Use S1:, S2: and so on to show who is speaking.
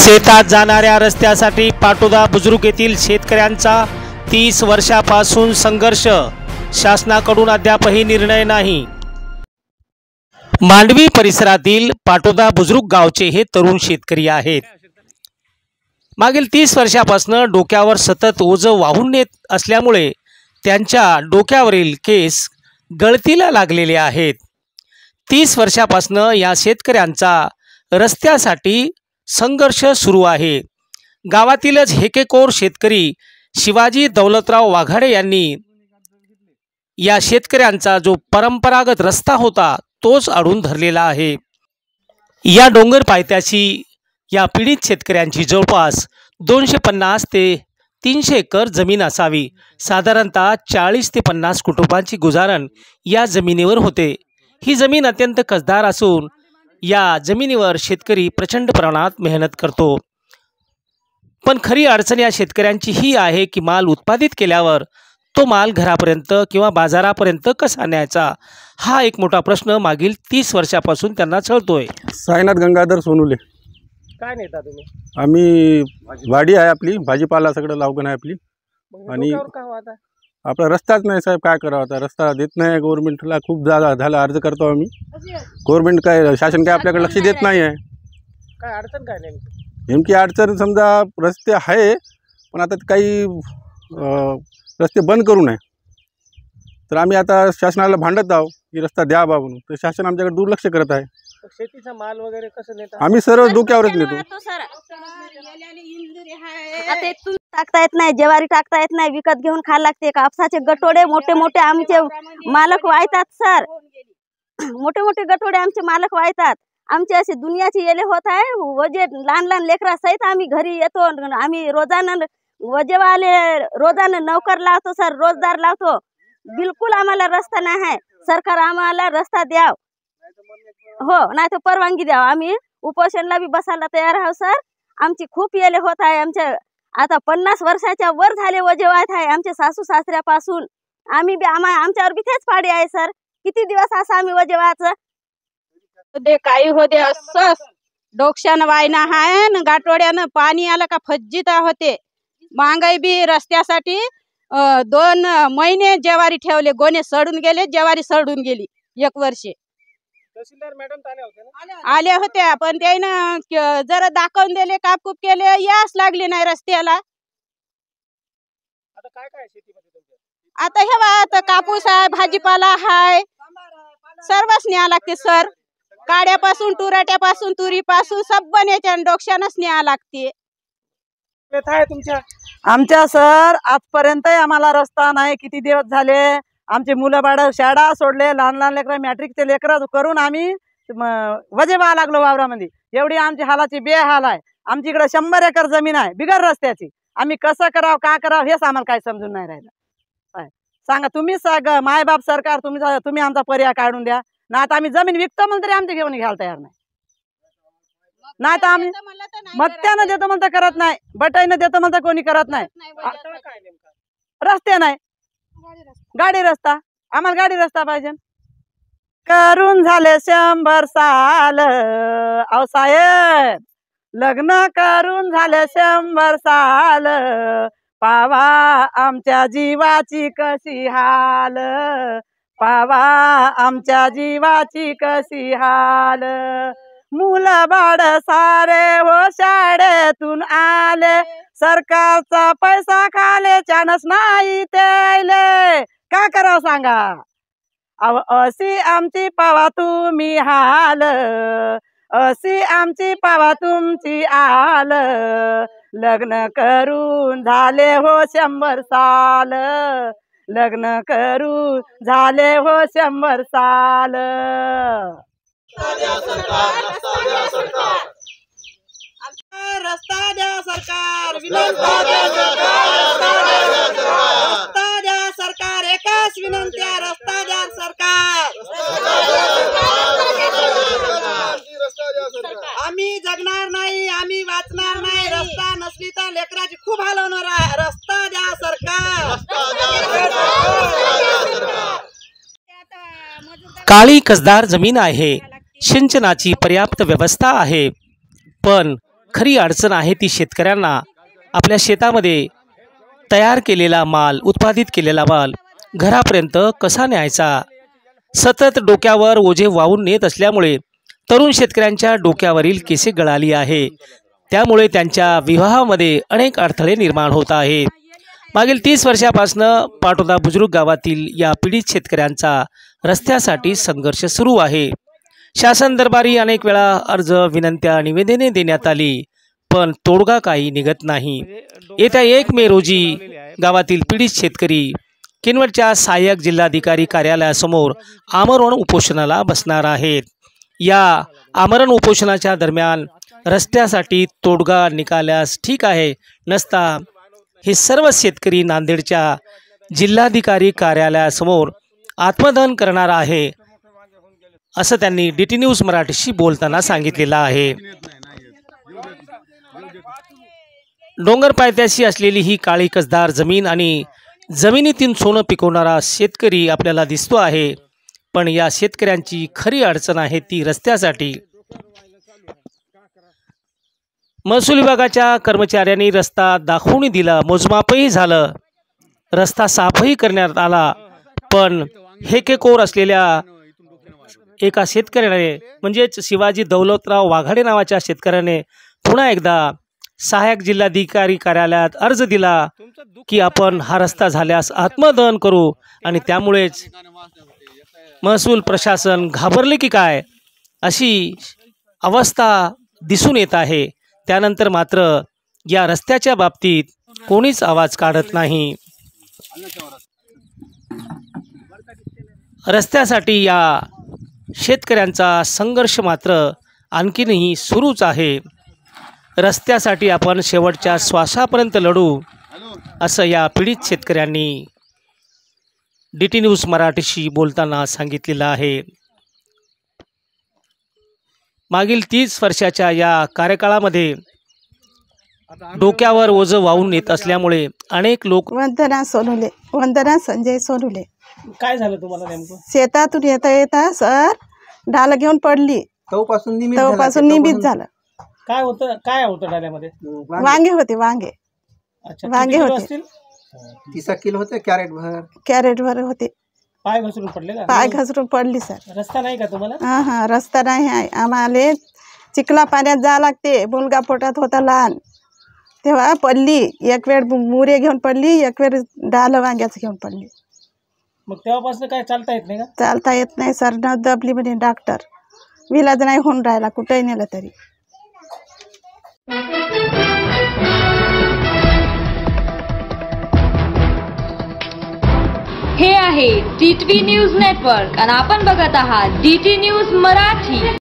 S1: शेतात जाणाऱ्या रस्त्यासाठी पाटोदा बुजुर्ग येथील शेतकऱ्यांचा तीस वर्षापासून संघर्ष. शासनाकडून अद्यापही निर्णय नाही. मांडवी परिसरातील पाटोदा बुजुर्ग गावचे हे तरुण शेतकरी आहेत. मागील तीस वर्षापासून डोक्यावर सतत ओझं वाहून नेत असल्यामुळे त्यांच्या डोक्यावरील केस गळतीला लागलेले आहेत. तीस वर्षापासून या शेतकऱ्यांचा रस्त्यासाठी संघर्ष सुरू आहे. गावातीलच हेकेकोर शेतकरी शिवाजी दौलतराव वाघाडे यांनी या शेतकऱ्यांचा जो परंपरागत रस्ता होता तोच अडून धरलेला आहे. या डोंगर पायथ्याची या पीडित शेतकऱ्यांची जवळपास दोनशे पन्नास ते तीनशे एकर जमीन असावी. साधारणतः चाळीस ते पन्नास कुटुंबांची गुजारण या जमिनीवर होते. ही जमीन अत्यंत कसदार असून या जमिनीवर शेतकरी प्रचंड प्रमाणात मेहनत करतो. पण खरी अडचण या शेतकऱ्यांची ही आहे की माल उत्पादित केल्यावर तो माल घरापर्यंत किंवा बाजारापर्यंत कसा न्यायचा? हा एक मोठा प्रश्न मागील तीस वर्षापासून त्यांना छळतोय
S2: साईनाथ गंगाधर सोनुले.
S1: काय नेता तुम्ही?
S2: आम्ही वाडी आहे आपली भाजीपाला सगळं लावगण आहे आपली. आणि- आपला रस्ताच नाही साहेब काय करावं आता? रस्ता देत नाही गव्हर्नमेंटला खूप झाला झाला अर्ज करतो आम्ही. गव्हर्नमेंट काय शासन काय आपल्याकडे लक्ष देत नाही आहे.
S1: काय अडचण काय नेमकी?
S2: नेमकी अडचण समजा रस्ते आहे पण आता काही अं, रस्ते बंद करू नये. तर आम्ही आता शासनाला भांडत आहोत की रस्ता द्या बा म्हणून. तर शासन आमच्याकडे दुर्लक्ष करत आहे.
S1: शेतीचा माल वगैरे कसं नेता
S2: आम्ही सर्व डोक्यावरच नेतो.
S3: आता टाकता येत नाही ज्वारी टाकता येत नाही विकत घेऊन खायला लागते. कापसाचे गटोडे मोठे मोठे आमचे मालक वाहतात सर. मोठे मोठे गटोडे आमचे मालक वाहतात आमचे असे दुनियाचे येले होत आहे. वजे लहान लहान लेकरा सहित आम्ही घरी येतो. आम्ही रोजानं वजेवाले रोजानं नौकर लावतो सर. रोजदार लावतो. बिलकुल आम्हाला रस्ता नाही. आहे सरकार आम्हाला रस्ता द्याव. हो नाही तर परवानगी द्याव. आम्ही उपोषणला बी बसायला तयार आहोत सर. आमची खूप येले होत आहे. आमच्या आता पन्नास वर्षाच्या वर झाले वजेवात आहे आमच्या सासू सासऱ्यापासून. आम्ही बी आम्हा आमच्यावर बी तेच पाडी आहे सर. किती दिवस असं आम्ही वजेवाच
S4: दे काही हो दे असंच. वायना हाय न गाठोड्यानं पाणी आलं का फज्जित होते. महागाई बी रस्त्यासाठी दोन महिने जेवारी ठेवले गोणे सडून गेले जेवारी सडून गेली एक वर्षे.
S1: तहसीलदार मॅडम आले होते ना?
S4: आल्या होत्या. पण त्यानं क- जरा दाखवून दिले कापकूप केले यास लागले नाही रस्त्याला.
S1: आता काय काय शेतीमध्ये तुमच्या?
S4: आता हे बा आता कापूस आहे भाजीपाला हाय सर्वच न्याय लागते सर. काड्यापासून टुराट्यापासून तुरीपासून सब याच्या डोक्षानच न्याय लागते.
S1: व्यथा आहे तुमच्या?
S5: आमच्या सर आजपर्यंत आम्हाला रस्ता नाही किती दिवस झाले? आमचे मुलं बाळ शाळा सोडले लहान लहान लेकरं मॅट्रिकचे लेकरं करून आम्ही वजे व्हायला लागलो वावरामध्ये. एवढी आमची हालाची बेहाल आहे. आमची इकडे शंभर एकर जमीन आहे बिगर रस्त्याची. आम्ही कसं करावं का करावं हेच आम्हाला काही समजून नाही राहिलं. काय? सांगा तुम्हीच सांग मायबाप सरकार तुम्ही तुम्ही आमचा पर्याय काढून द्या. ना आता आम्ही जमीन विकतो म्हणून तरी आमची घेऊन घ्यायला तयार नाही. नाही तर आम्ही मत्त्यानं देतो म्हणता करत नाही. बटाईनं देतो म्हणता कोणी करत नाही. रस्ते नाही. गाडी रस्ता. आम्हाला गाडी रस्ता पाहिजे. करून झाले शंभर साल. अहो साहेब लग्न करून झाले शंभर साल. पावा आमच्या जीवाची कशी हाल. पावा आमच्या जीवाची कशी हाल. मुलं बाळ सारे हो शाळेतून आले. सरकारचा पैसा खाले चानस नाही त्याले करा सांगा. अशी आमची पावा तुम्ही हाल. अशी आमची पावा तुमची आल. लग्न करून झाले हो शंभर साल. लग्न करून झाले हो शंभर साल. रस्ता द्या सरकार. विनंत्या विनंती सरकार रस्ता द्या सरकार. आम्ही जगणार नाही आम्ही वाचणार नाही रस्ता नसली तर लेकराची खूप हलवणार आहे. रस्ता द्या सरकार.
S1: काळी कसदार जमीन आहे सिंचनाची पर्याप्त व्यवस्था आहे पण खरी अडचण आहे ती शेतकऱ्यांना. आपल्या शेतामध्ये तयार केलेला माल उत्पादित केलेला माल घरापर्यंत कसा न्यायचा? सतत डोक्यावर ओझे वाहून नेत असल्यामुळे तरुण शेतकऱ्यांच्या डोक्यावरील केसे गळाली आहे? त्यामुळे त्यांच्या विवाहामध्ये अनेक अडथळे निर्माण होत आहेत. मागील तीस वर्षापासनं पाटोदा बुजुर्ग गावातील या पीडित शेतकऱ्यांचा रस्त्यासाठी संघर्ष सुरू आहे. शासन दरबारी अनेक वेळा अर्ज विनंत्या निवेदने देण्यात आली पण तोडगा काही निघत नाही. येत्या एक मे रोजी गावातील पीडित शेतकरी किनवटच्या सहाय्यक जिल्हाधिकारी कार्यालयासमोर आमरण उपोषणाला बसणार आहेत. या आमरण उपोषणाच्या दरम्यान रस्त्यासाठी तोडगा निकाल्यास ठीक आहे नसता हे सर्व शेतकरी नांदेडच्या जिल्हाधिकारी कार्यालयासमोर आत्मदहन करणार आहे असं त्यांनी डी टी न्यूज मराठीशी बोलताना सांगितलेलं आहे. डोंगर पायथ्याशी असलेली ही काळी कसदार जमीन आणि जमिनीतून सोनं पिकवणारा शेतकरी आपल्याला दिसतो आहे. पण या शेतकऱ्यांची खरी अडचण आहे ती रस्त्यासाठी. महसूल विभागाच्या कर्मचाऱ्यांनी रस्ता दाखवून दिला. मोजमापही झालं. रस्ता साफही करण्यात आला. पण हेकेकोर असलेल्या एका शेतकऱ्याने म्हणजेच शिवाजी दौलतराव वाघाडे नावाच्या शेतकऱ्याने पुन्हा एकदा सहाय्यक जिल्हाधिकारी कार्यालयात अर्ज दिला की आपण हा रस्ता झाल्यास आत्मदहन करू आणि त्यामुळेच महसूल प्रशासन घाबरले की काय अशी अवस्था दिसून येत आहे. त्यानंतर मात्र या रस्त्याच्या बाबतीत कोणीच आवाज काढत नाही. रस्त्यासाठी या शेतकऱ्यांचा संघर्ष मात्र आणखीनही सुरूच आहे. रस्त्यासाठी आपण शेवटच्या श्वासापर्यंत लढू असं या पीडित शेतकऱ्यांनी डी टी न्यूज मराठीशी बोलताना सांगितलेलं आहे. मागील तीस वर्षाच्या या कार्यकाळामध्ये डोक्यावर ओझं वाहून येत असल्यामुळे अनेक लोक
S6: वंदना सोनुले वंदना संजय सोनुले
S1: काय झालं तुम्हाला नेमकं?
S6: शेतातून येता येता सर ढाल घेऊन पडली.
S7: तवपासून
S6: निमित झालं.
S1: काय होतं? काय होतं डाल्यामध्ये?
S7: वांगे.
S6: वांगे होते वांगे.
S1: अच्छा
S6: वांगे
S1: किती किलो
S6: होते.
S1: असतील?
S7: तीस किलो होते कॅरेट भर.
S6: कॅरेट भर होते.
S1: पाय घसरून पडले का?
S6: पाय घसरून पडली सर.
S1: रस्ता नाही का तुम्हाला?
S6: हा हा रस्ता नाही आहे. आम्हाला चिखला पाण्यात जा लागते. मुलगा पोटात होता लहान. तेव्हा पडली. एक वेळ मुरे घेऊन पडली एक वेळ डाल वांग्याचं घेऊन पडली.
S1: मग तेव्हापासून काय चालता येत नाही का?
S6: चालता येत नाही सर. न दबली म्हणे डॉक्टर विलाज नाही होऊन राहिला कुठेही नेलं तरी.
S8: हे आहे टी न्यूज नेटवर्क आणि आपण बघत आहात डी टी न्यूज मराठी.